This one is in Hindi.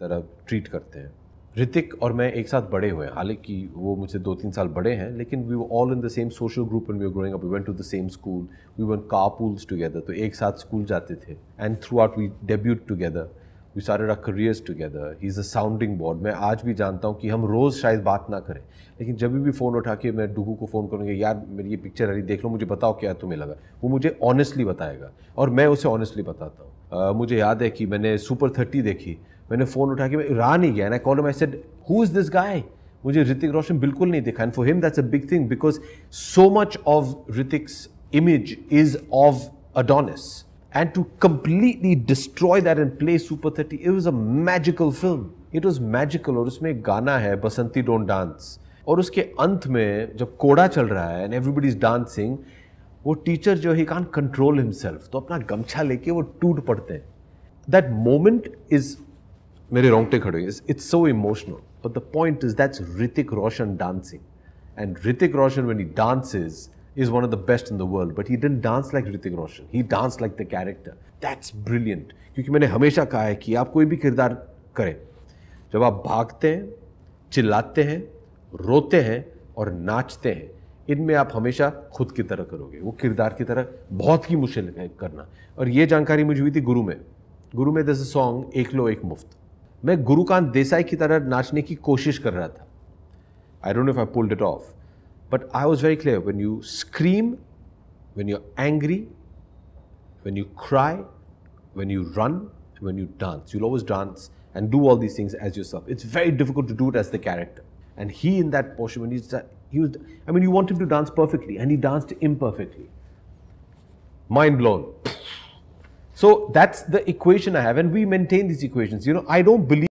तरह ट्रीट करते हैं। ऋतिक और मैं एक साथ बड़े हुए हैं। हालाँकि वो मुझसे दो तीन साल बड़े हैं लेकिन we were all in the same social group and we growing up we went to the same school we one car pools together तो एक साथ स्कूल जाते थे। And throughout we debuted together we सारे our careers together he is a sounding board मैं आज भी जानता हूँ कि हम रोज़ शायद बात ना करें। लेकिन जब भी फ़ोन उठा के मैं डुगू को फ़ोन करूँगा यार मेरी ये पिक्चर आ रही देख लो मुझे बताओ क्या तुम्हें लगा? वो मुझे ऑनेस्टली बताएगा। और मैं उसे ऑनेस्टली बताता हूँ। uh, मुझे याद है कि मैंने सुपर थर्टी देखी। मैंने फ़ोन उठा के रहा नहीं गया ना call I said who is this guy मुझे ऋतिक रोशन बिल्कुल नहीं दिखा and for him that's a big thing because so much of Hrithik's image is of Adonis and to completely destroy that and play Super 30, it was a magical film. It was magical और उसमें एक गाना है बसंती डोंट डांस. और उसके अंत में जब कोड़ा चल रहा है एंड एवरीबडी इज़ डांसिंग वो टीचर जो ही कान कंट्रोल हिमसेल्फ तो अपना गमछा लेके वो टूट पड़ते हैं. दैट मोमेंट इज़ मेरे रोंगटे खड़े हुए it's so emotional but the point is that's Hrithik Roshan dancing and Hrithik Roshan when he dances is one of the best in the world, but he didn't dance like Hrithik Roshan. He danced like the character. That's brilliant. क्योंकि मैंने हमेशा कहा है कि आप कोई भी किरदार करें जब आप भागते हैं चिल्लाते हैं रोते हैं और नाचते हैं इनमें आप हमेशा खुद की तरह करोगे वो किरदार की तरह बहुत ही मुश्किल है करना और ये जानकारी मुझे हुई थी गुरु में गुरु में दस अ सॉन्ग एक लो एक मुफ़्त मैं गुरुकांत देसाई की तरह नाचने की कोशिश कर रहा था I don't know if I pulled it off I was very clear when you scream, when you're angry, when you cry, when you run, when you dance, you'll always dance and do all these things as yourself. It's very difficult to do it as the character. And he, in that portion, when he's, he was, I mean, you want him to dance perfectly, and he danced imperfectly. Mind blown. So that's the equation I have, and we maintain these equations. You know, I don't believe.